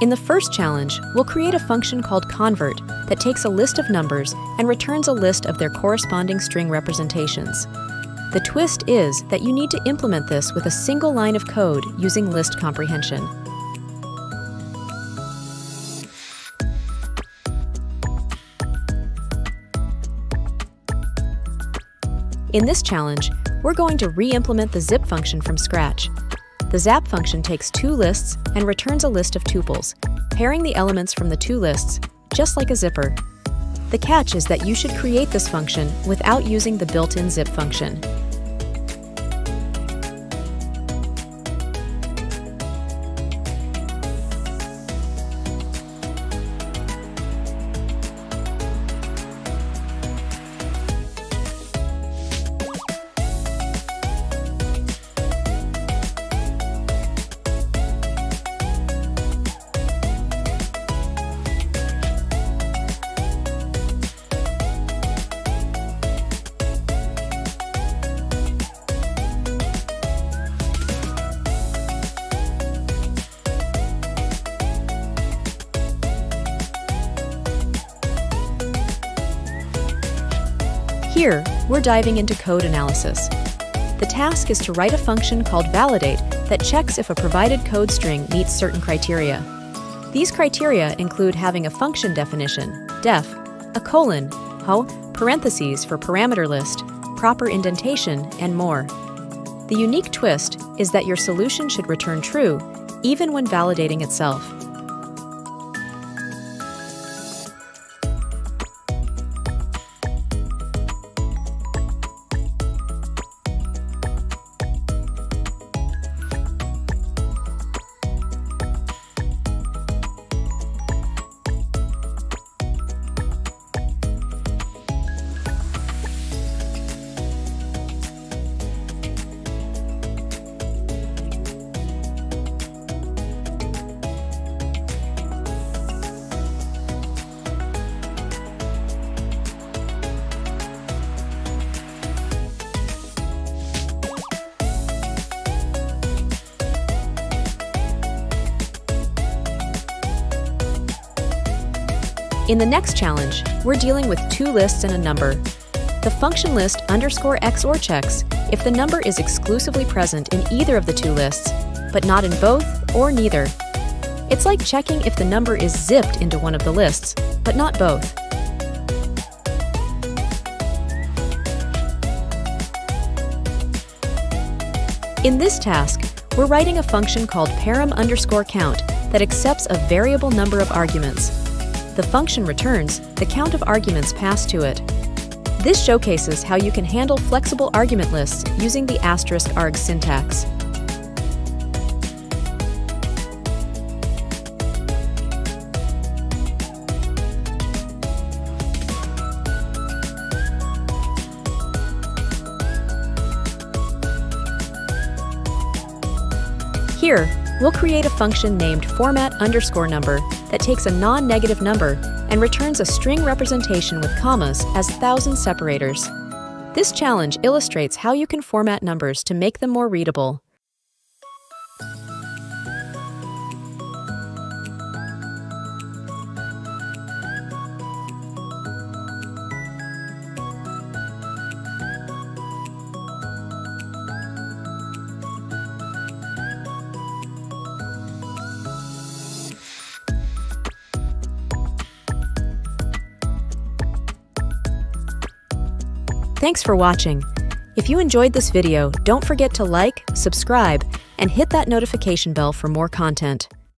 In the first challenge, we'll create a function called convert that takes a list of numbers and returns a list of their corresponding string representations. The twist is that you need to implement this with a single line of code using list comprehension. In this challenge, we're going to re-implement the zip function from scratch. The zip function takes two lists and returns a list of tuples, pairing the elements from the two lists, just like a zipper. The catch is that you should create this function without using the built-in zip function. Here, we're diving into code analysis. The task is to write a function called validate that checks if a provided code string meets certain criteria. These criteria include having a function definition, def, a colon, ho, parentheses for parameter list, proper indentation, and more. The unique twist is that your solution should return true even when validating itself. In the next challenge, we're dealing with two lists and a number. The function list underscore XOR checks if the number is exclusively present in either of the two lists, but not in both or neither. It's like checking if the number is zipped into one of the lists, but not both. In this task, we're writing a function called param underscore count that accepts a variable number of arguments the function returns the count of arguments passed to it. This showcases how you can handle flexible argument lists using the asterisk arg syntax. Here, we'll create a function named format underscore number that takes a non-negative number and returns a string representation with commas as thousand separators. This challenge illustrates how you can format numbers to make them more readable. Thanks for watching. If you enjoyed this video, don't forget to like, subscribe, and hit that notification bell for more content.